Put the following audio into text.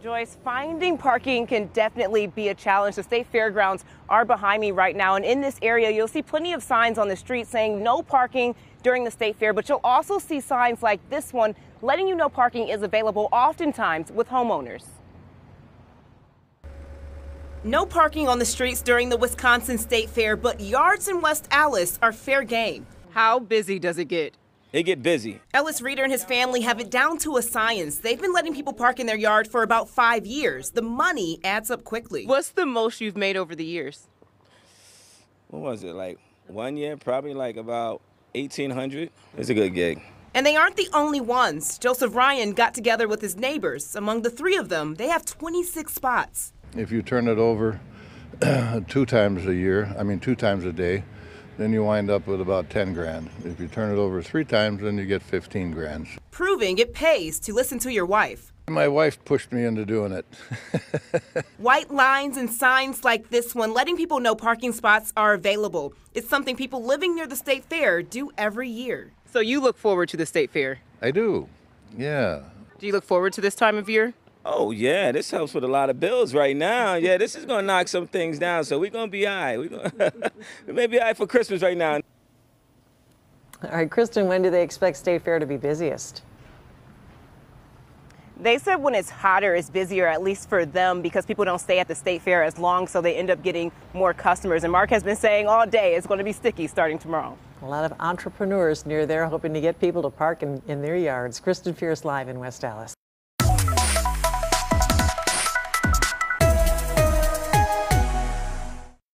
Joyce, finding parking can definitely be a challenge. The state fairgrounds are behind me right now, and in this area, you'll see plenty of signs on the street saying no parking during the state fair, but you'll also see signs like this one letting you know parking is available oftentimes with homeowners. No parking on the streets during the Wisconsin State Fair, but yards in West Allis are fair game. How busy does it get? It get busy. Ellis Reeder and his family have it down to a science. They've been letting people park in their yard for about five years. The money adds up quickly. What's the most you've made over the years? What was it like? One year, probably like about eighteen hundred. It's a good gig. And they aren't the only ones. Joseph Ryan got together with his neighbors. Among the three of them, they have 26 spots. If you turn it over two times a year, I mean two times a day, then you wind up with about 10 grand. If you turn it over three times, then you get 15 grand. Proving it pays to listen to your wife. My wife pushed me into doing it. White lines and signs like this one letting people know parking spots are available. It's something people living near the state fair do every year. So you look forward to the state fair? I do, yeah. Do you look forward to this time of year? Oh yeah, this helps with a lot of bills right now. Yeah, this is gonna knock some things down, so we're gonna be all right. We're gonna we may be all right for Christmas right now. All right, Kristen, when do they expect State Fair to be busiest? They said when it's hotter, it's busier, at least for them, because people don't stay at the state fair as long, so they end up getting more customers. And Mark has been saying all day it's going to be sticky starting tomorrow. A lot of entrepreneurs near there hoping to get people to park in, in their yards. Kristen Fierce live in West Allis.